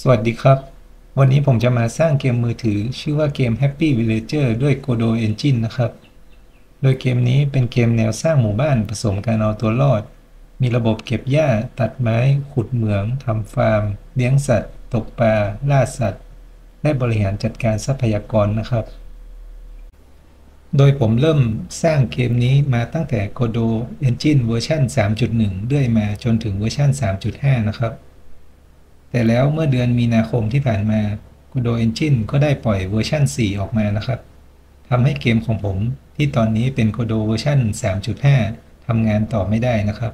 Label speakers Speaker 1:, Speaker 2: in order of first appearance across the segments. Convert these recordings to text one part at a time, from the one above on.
Speaker 1: สวัสดีครับ วันนี้ผมจะมาสร้างเกมมือถือ ชื่อว่าเกม Happy Villager ด้วย Godot Engine นะครับ โดยเกมนี้เป็นเกมแนวสร้างหมู่บ้านผสมการเอาตัวรอด มีระบบเก็บหญ้า ตัดไม้ ขุดเหมืองทำฟาร์ม เลี้ยงสัตว์ ตกปลา ล่าสัตว์ และบริหารจัดการทรัพยากรนะครับ โดยผมเริ่มสร้างเกมนี้มาตั้งแต่ Godot Engine เวอร์ชัน3.1 เรื่อยมาจนถึงเวอร์ชัน3.5 นะครับ แต่แล้วเมื่อเดือนมีนาคมที่ผ่านมา Godot Engine ก็ได้ปล่อยเวอร์ชัน4 ออกมานะครับทำให้เกมของผมที่ตอนนี้เป็น Godot version 3.5 ทำงานต่อไม่ได้นะครับ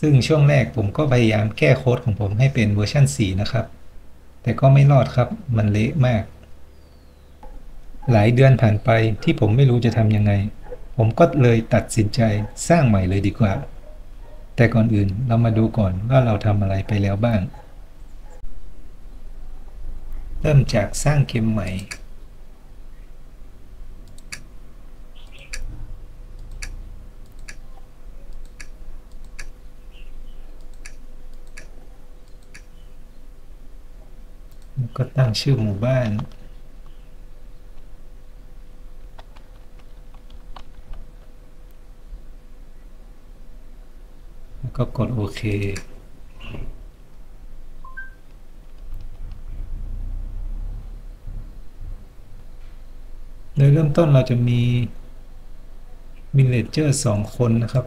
Speaker 1: ซึ่งช่วงแรกผมก็พยายามแก้โค้ดของผมให้เป็นเวอร์ชัน4 นะครับ แต่ก็ไม่รอดครับ มันเละมาก หลายเดือนผ่านไปที่ผมไม่รู้จะทำยังไง ผมก็เลยตัดสินใจสร้างใหม่เลยดีกว่า แต่ก่อนอื่นเรามาดูก่อนว่าเราทำอะไรไปแล้วบ้าง เริ่มจากสร้างเกมใหม่แล้วก็ตั้งชื่อหมู่บ้านแล้วก็กดโอเค โดยเริ่มต้นเราจะมี villager สองคนนะครับ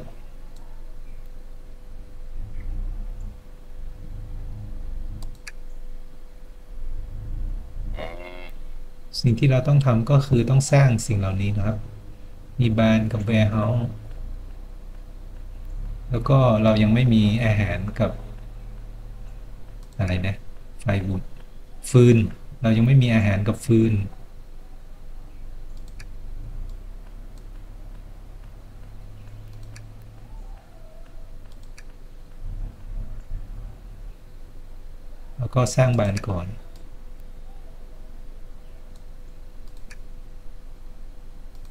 Speaker 1: สิ่งที่เราต้องทำก็คือต้องสร้างสิ่งเหล่านี้นะครับ มีบานกับแวร์เฮาส์แล้วก็เรายังไม่มีอาหารกับ อะไรนะ ไฟบุดฟืน เรายังไม่มีอาหารกับฟืน ก็สร้างบานก่อน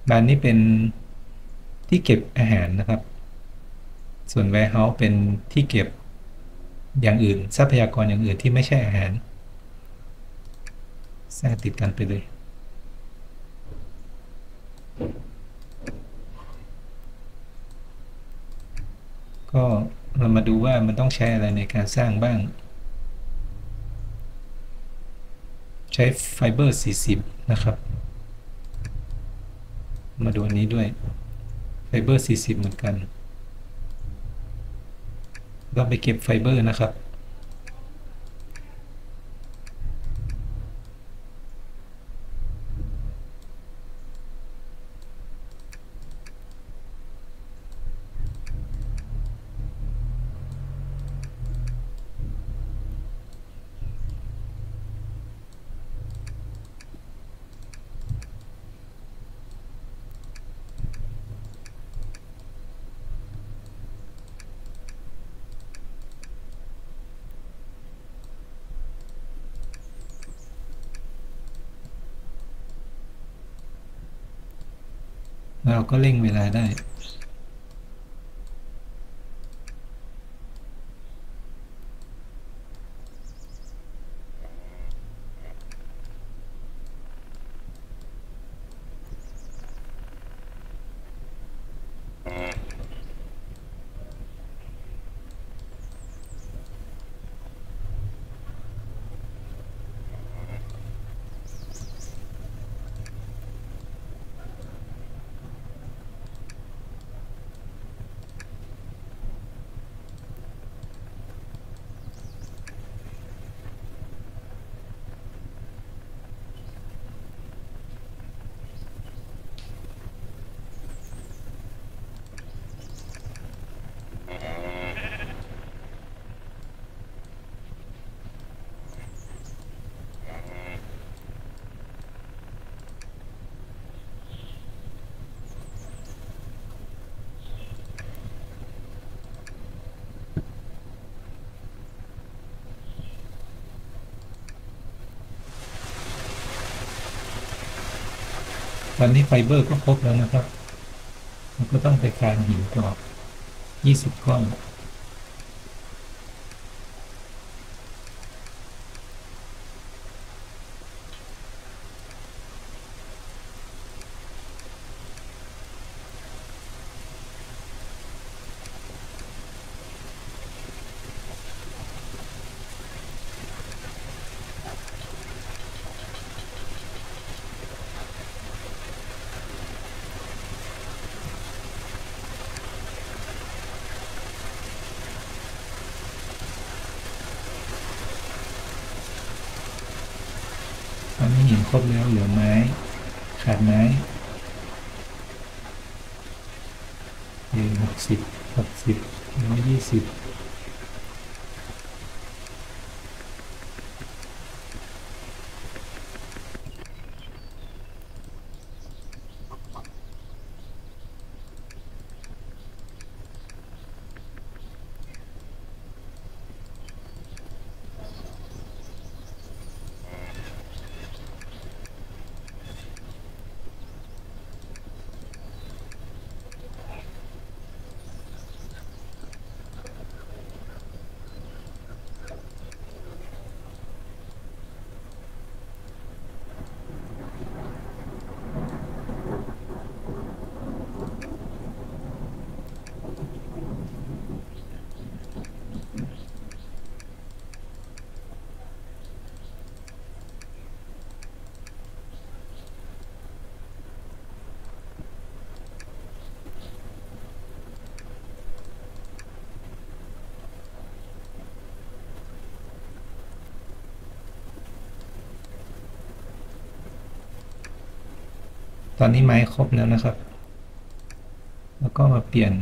Speaker 1: บานนี้เป็นที่เก็บอาหารนะครับ ส่วน warehouse เป็นที่เก็บอย่างอื่น ทรัพยากรอย่างอื่นที่ไม่ใช่อาหาร สร้างติดกันไปเลยก็เรามาดูว่ามันต้องใช้อะไรในการสร้างบ้าง ใช้ไฟเบอร์ 40 นะครับ มาดูอันนี้ด้วยไฟเบอร์ 40 เหมือนกัน เราไปเก็บไฟเบอร์นะครับ เราก็เร่งเวลาได้ ตอนนี้ไฟเบอร์ก็ครบแล้วนะครับ มันก็ต้องไปคานหินก่อ20ก้อน ครบแล้วเหลือไม้ ขาดไม้ยืนหกสิบหกสิบร้อยยี่สิบ ตอนนี้ไม้ครบแล้วนะครับ แล้วก็มาเปลี่ยน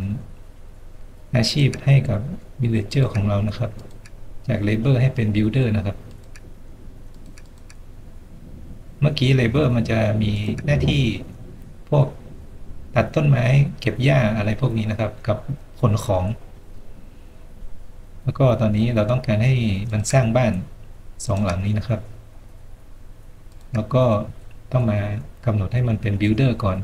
Speaker 1: อาชีพให้กับ villager ของเรานะครับ จาก labor ให้เป็น builder นะครับ เมื่อกี้ labor มันจะมีหน้าที่พวกตัดต้นไม้เก็บหญ้าอะไรพวกนี้นะครับ กับขนของ แล้วก็ตอนนี้เราต้องการให้มันสร้างบ้านสองหลังนี้นะครับ แล้วก็ ต้องมากำหนดให้มันเป็น builder ก่อน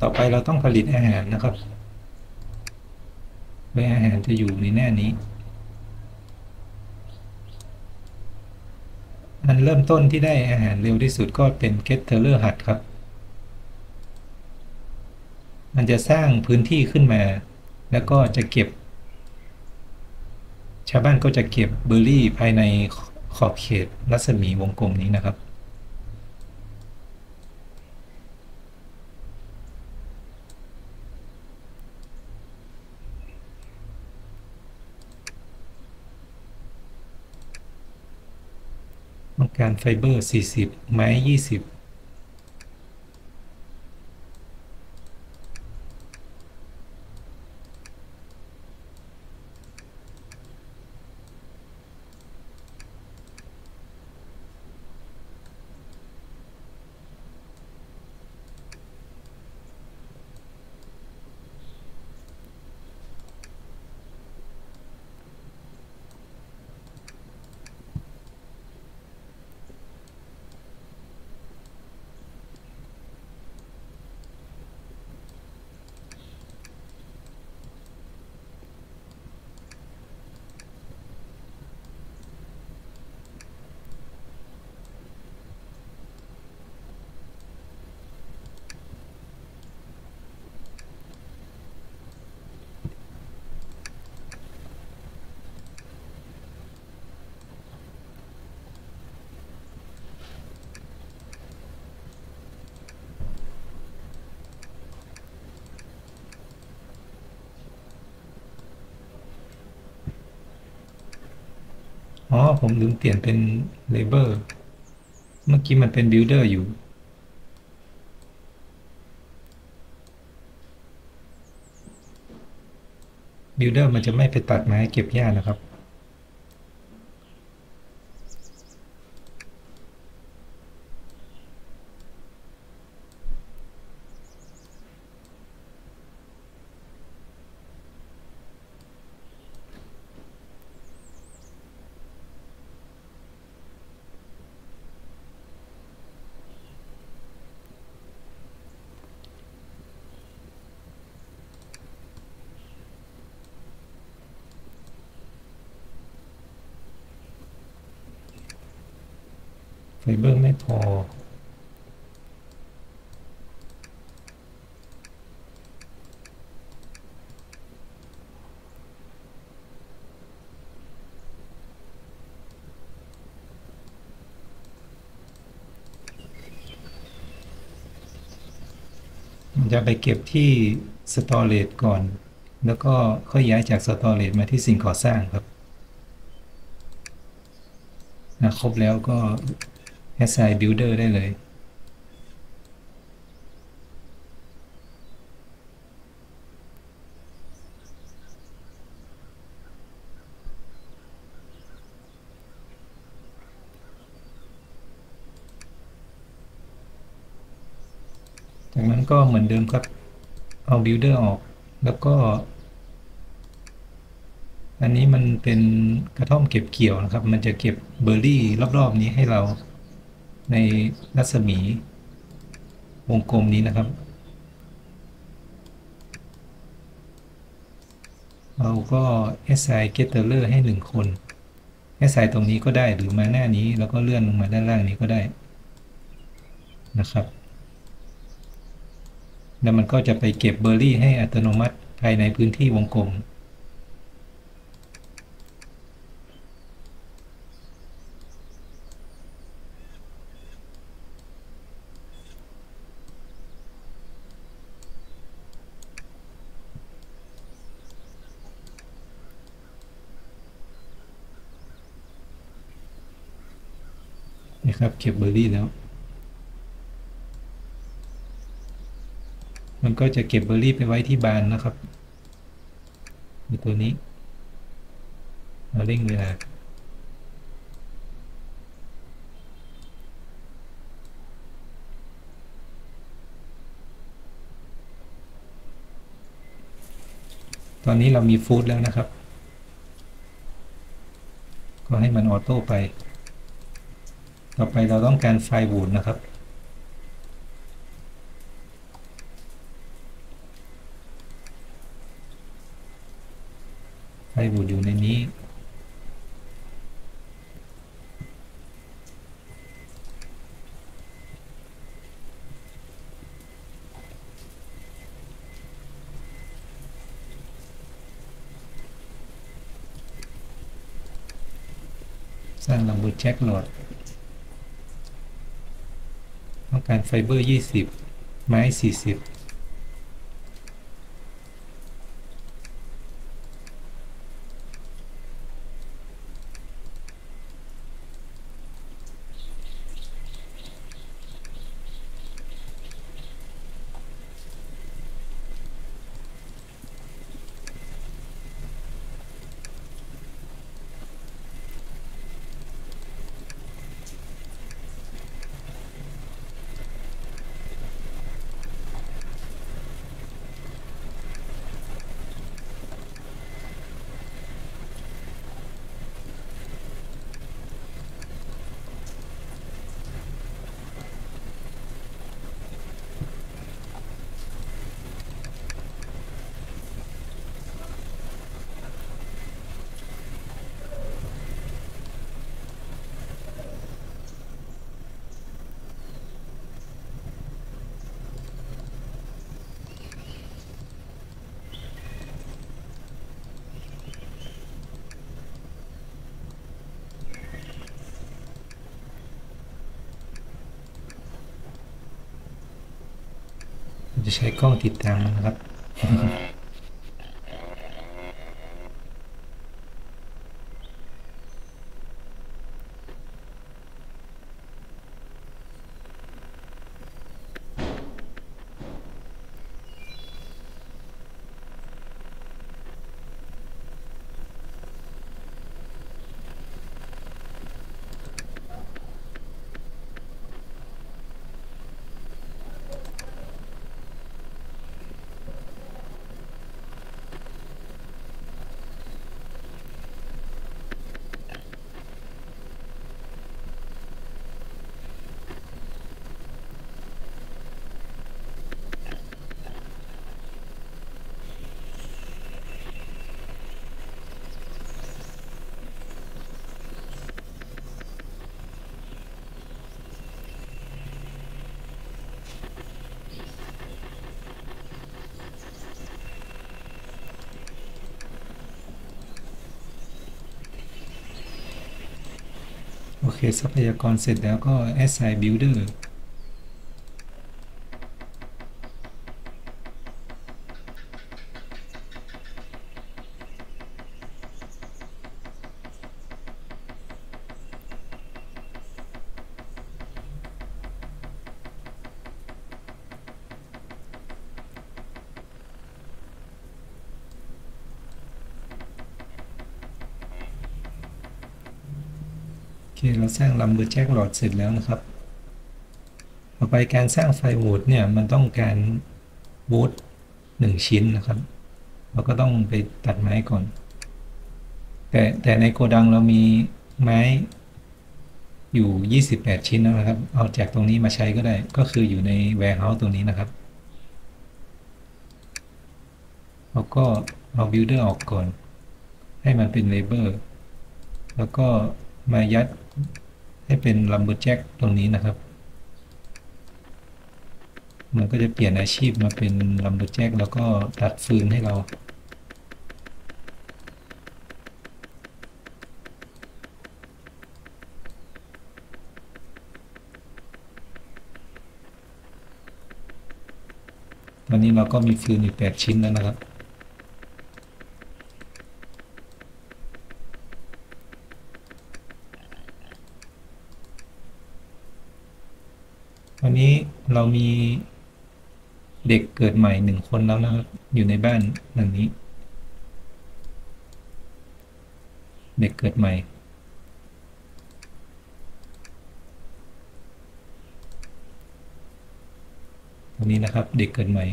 Speaker 1: ต่อไปเราต้องผลิตอาหารนะครับโดยอาหารจะอยู่ในหน้านี้อันเริ่มต้นที่ได้อาหารเร็วที่สุดก็เป็น Get Teller Hut ครับ มันจะสร้างพื้นที่ขึ้นมา แล้วก็จะเก็บ ชาวบ้านก็จะเก็บเบอร์รี่ภายในขอบเขตรัศมีวงกลมนี้นะครับ การไฟเบอร์ 40 ไม้ 20 อ๋อ ผมลืมเปลี่ยนเป็น labor เมื่อกี้มันเป็น builder อยู่ builder มันจะไม่ไปตัดไม้เก็บหญ้านะครับ ฟเบอร์ไม่พอ จะไปเก็บที่สตอเรจก่อน แล้วก็ค่อยย้ายจากสตอเรจมาที่สิ่งก่อสร้างครับนะครบแล้วก็ SI builder ได้เลย จากนั้นก็เหมือนเดิมครับ เอา builder ออก แล้วก็อันนี้มันเป็นกระท่อมเก็บเกี่ยวนะครับ มันจะเก็บเบอร์รี่รอบๆนี้ให้เรา ในรัศมีวงกลมนี้นะครับ เราก็ assign getter ให้หนึ่งคน assign ตรงนี้ก็ได้หรือมาหน้านี้แล้วก็เลื่อนลงมาด้านล่างนี้ก็ได้นะครับ แล้วมันก็จะไปเก็บเบอร์รี่ให้อัตโนมัติภายในพื้นที่วงกลม ครับ เก็บเบอร์รี่แล้ว มันก็จะเก็บเบอร์รี่ไปไว้ที่บานนะครับในตัวนี้เราเร่งเวลาตอนนี้เรามีฟู้ดแล้วนะครับ ก็ให้มันออโต้ไป ต่อไปเราต้องการไฟล์วูดนะครับ ไฟล์วูดอยู่ในนี้สร้างลำบูแจ็คโหลด การไฟเบอร์ 20 ไม้ 40 จะใช้กล้องติดตามนะครับ อ อเคทรัพยากรเสร็จแล้วก็ assign builder ค เราสร้างลัมเบอร์แจ็คหลอดเสร็จแล้วนะครับ ต่อไปการสร้างไฟโวูดเนี่ยมันต้องการวูดหนึ่งชิ้นนะครับ เราก็ต้องไปตัดไม้ก่อน แต่แต่ในโกดังเรามีไม้อยู่ 28 ชิ้นแล้วนะครับ เอาจากตรงนี้มาใช้ก็ได้ ก็คืออยู่ใน warehouse ตรงนี้นะครับแล้วก็เอา builder ออกก่อน ให้มันเป็น labor แล้วก็มายัด ให้เป็น lumberjack ตรงนี้นะครับ มันก็จะเปลี่ยนอาชีพมาเป็น lumberjack แล้วก็ตัดฟืนให้เราตอนนี้เราก็มีฟืนอยู่8ชิ้นแล้วนะครับ ตอนนี้เรามีเด็กเกิดใหม่หนึ่งคนแล้วนะครับ อยู่ในบ้านหลังนี้ เด็กเกิดใหม่ตรงนี้นะครับ เด็กเกิดใหม่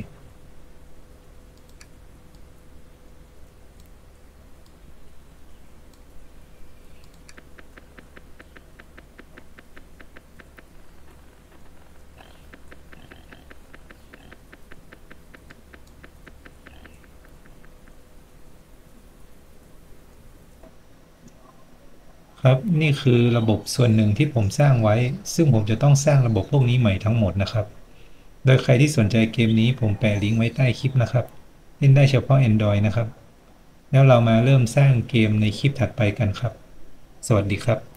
Speaker 1: ครับนี่คือระบบส่วนหนึ่งที่ผมสร้างไว้ ซึ่งผมจะต้องสร้างระบบพวกนี้ใหม่ทั้งหมดนะครับ โดยใครที่สนใจเกมนี้ผมแปะลิงก์ไว้ใต้คลิปนะครับเล่นได้เฉพาะ Android นะครับ แล้วเรามาเริ่มสร้างเกมในคลิปถัดไปกันครับ สวัสดีครับ